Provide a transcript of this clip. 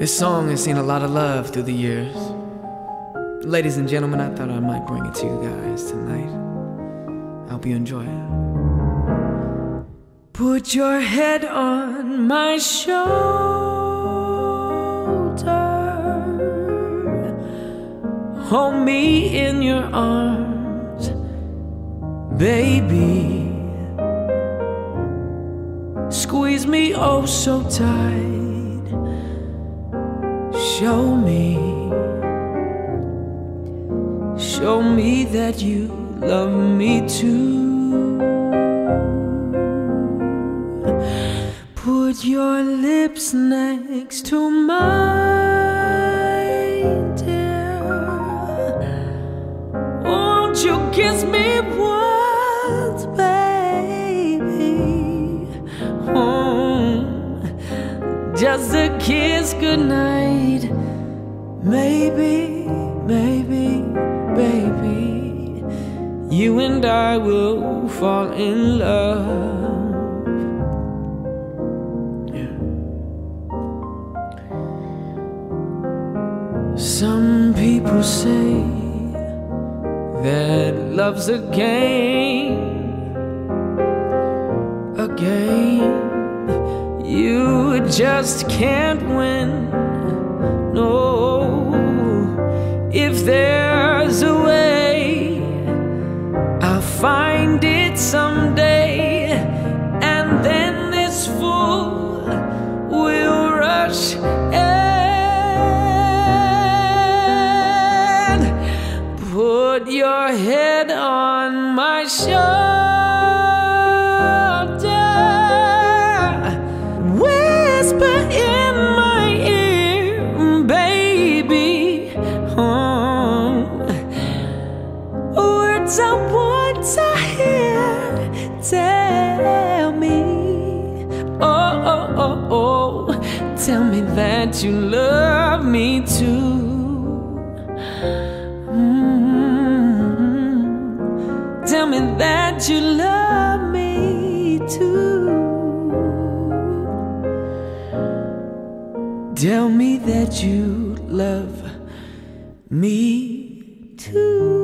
This song has seen a lot of love through the years. Ladies and gentlemen, I thought I might bring it to you guys tonight. I hope you enjoy it. Put your head on my shoulder. Hold me in your arms, baby. Squeeze me oh so tight. Show me, show me that you love me too. Put your lips next to mine, kiss goodnight. Maybe, maybe, baby, you and I will fall in love. Yeah. Some people say that love's a game, a game you just can't win. No, if there's a way, I'll find it someday, and then this fool will rush and put your head on my shoulder, want to hear. Tell me, oh, oh, oh, oh, tell me that you love me too. Tell me that you love me too. Tell me that you love me too.